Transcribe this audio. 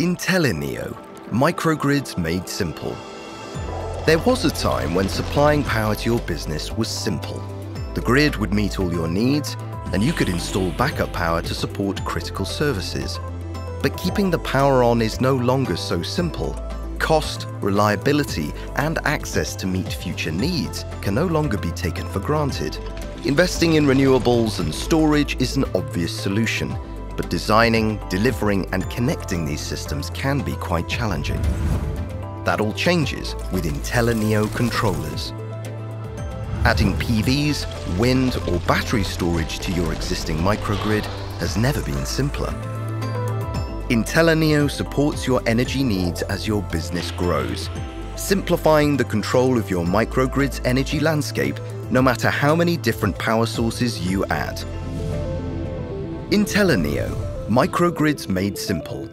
InteliNeo, microgrids made simple. There was a time when supplying power to your business was simple. The grid would meet all your needs, and you could install backup power to support critical services. But keeping the power on is no longer so simple. Cost, reliability, and access to meet future needs can no longer be taken for granted. Investing in renewables and storage is an obvious solution, but designing, delivering, and connecting these systems can be quite challenging. That all changes with InteliNeo controllers. Adding PVs, wind, or battery storage to your existing microgrid has never been simpler. InteliNeo supports your energy needs as your business grows, simplifying the control of your microgrid's energy landscape no matter how many different power sources you add. InteliNeo, microgrids made simple.